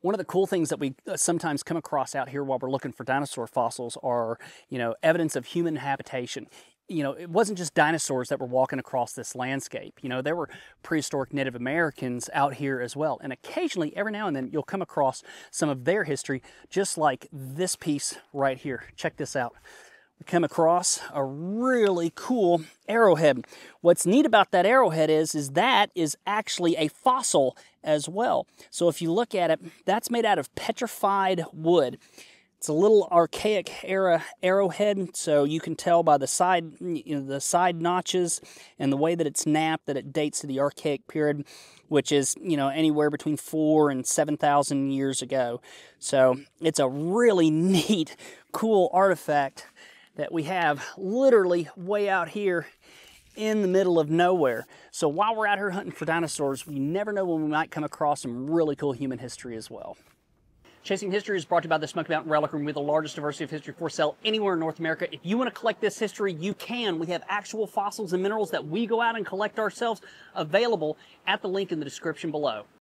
One of the cool things that we uh, sometimes come across out here while we're looking for dinosaur fossils are, you know, evidence of human habitation. You know, it wasn't just dinosaurs that were walking across this landscape. You know, there were prehistoric Native Americans out here as well. And occasionally, every now and then, you'll come across some of their history, just like this piece right here. Check this out come across a really cool arrowhead. What's neat about that arrowhead is, is that is actually a fossil as well. So if you look at it, that's made out of petrified wood. It's a little archaic era arrowhead, so you can tell by the side, you know, the side notches and the way that it's knapped that it dates to the archaic period, which is you know anywhere between four and seven thousand years ago. So it's a really neat, cool artifact that we have literally way out here in the middle of nowhere. So while we're out here hunting for dinosaurs, we never know when we might come across some really cool human history as well. Chasing History is brought to you by the Smoky Mountain Relic Room with the largest diversity of history for sale anywhere in North America. If you want to collect this history, you can. We have actual fossils and minerals that we go out and collect ourselves available at the link in the description below.